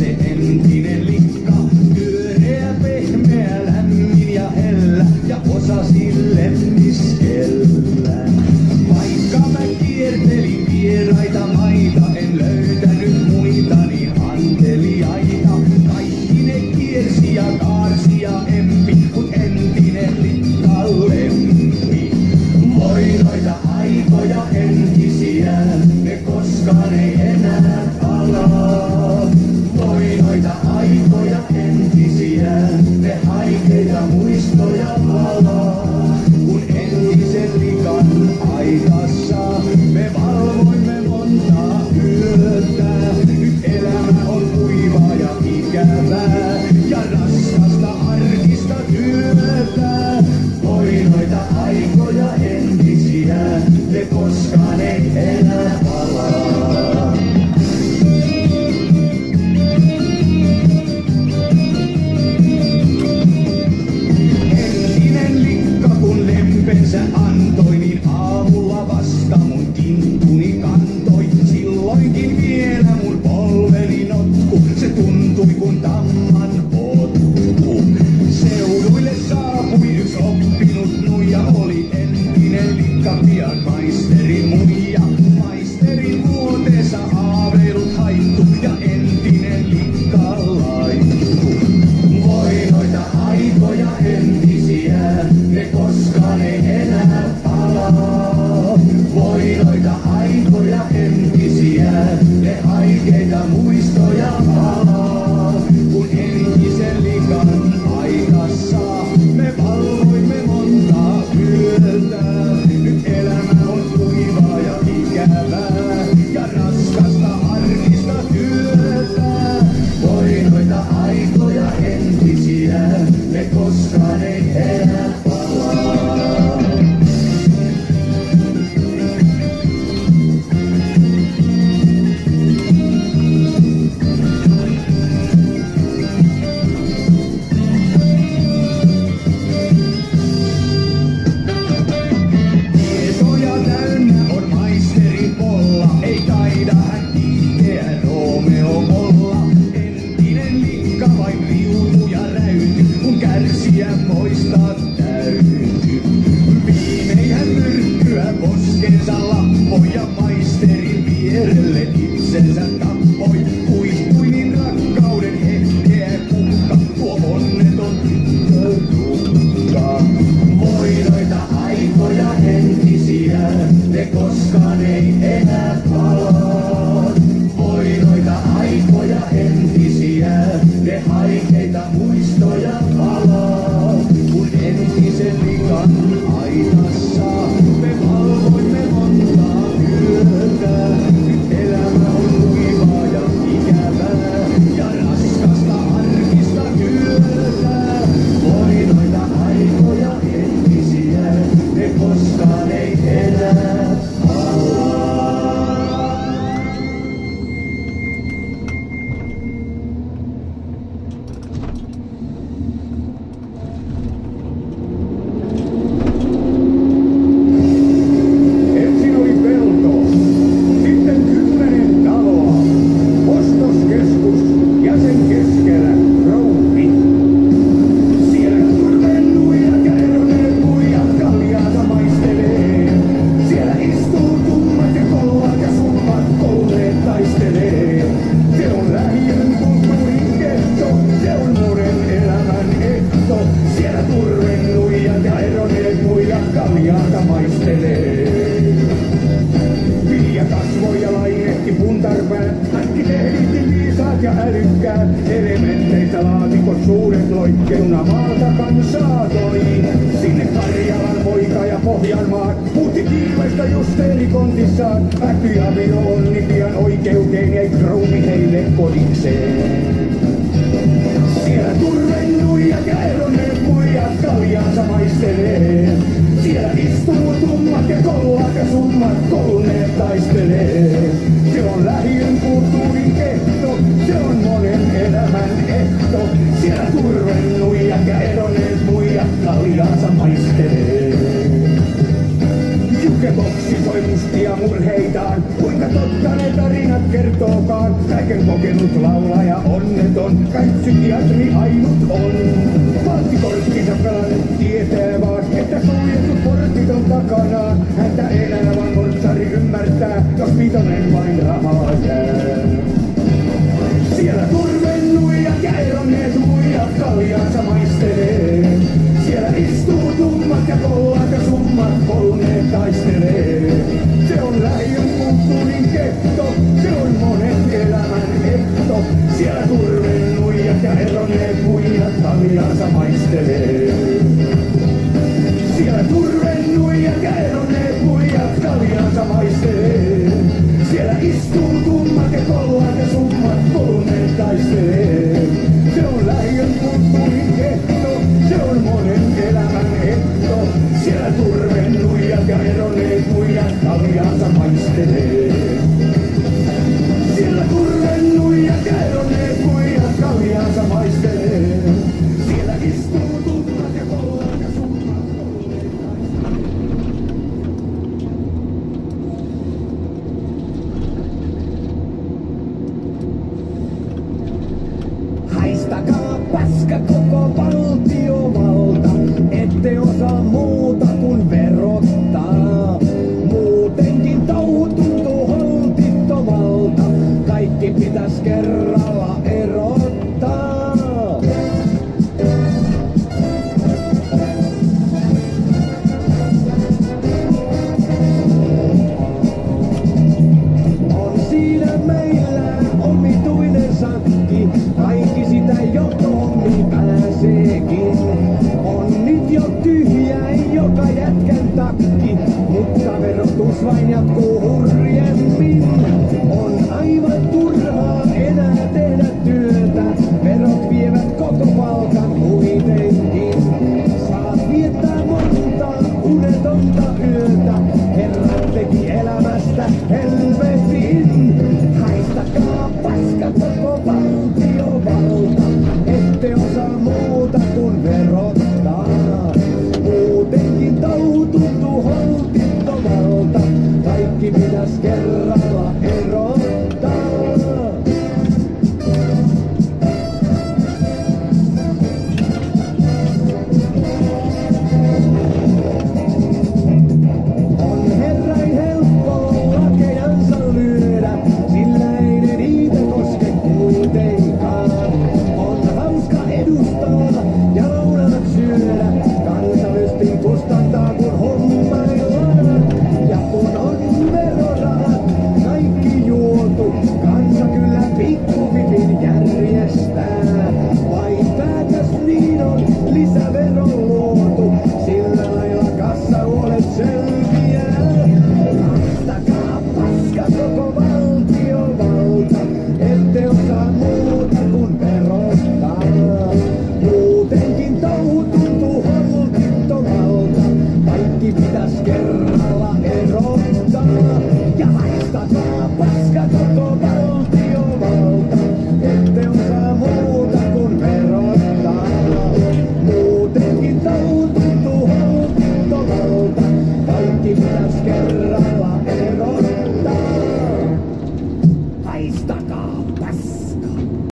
sitting time morning. sen itsensä tappoi. Kuiskui rakkauden hetkeä, onneton aikoja ne koskaan ei enää palaa. Aikoja henkisiä, ne haikeita muita. Kuolleen nuijat ja eronneet muijat kaljaata maistelee. Vilja kasvoi ja lainehti puntarpää, äkkitehdit viisaat ja älykkäät. Elementteitä laatikot suuret loikkeuna maalta kansaa toi. Sinne Karjalan poika ja Pohjanmaa, puutti kiivestä justeeri kontissaan. Väky ja viro onni pian oikeuteen ei kruumi heille kodikseen. kaljaansa maistelee. Siellä istuu tummat ja kollat ja summat, kolleet taistelee. voi murheitaan. Kuinka totta ne tarinat kertookaan, kaiken kokenut laulaja onneton, kai psykiatri ainut on. Valtikorttinsa pelannut tietää vaan, että suljettu portit on takana. Häntä elävän portsari ymmärtää, jos pitonen vain rahaa jää. Siellä turvennuja ja eronneet muijat kaljansa maistelee. Siellä istuu tummat ja kolla taistelee. Se on lähiön kulttuurin kehto, se on monen elämän ehto. Siellä turvennuijat ja eronneet muijat kaljaansa maistelee. Paska koko valtiovalta, ette osaa muu joka jätkän takki, mutta verotus vain jatkuu. let's get along.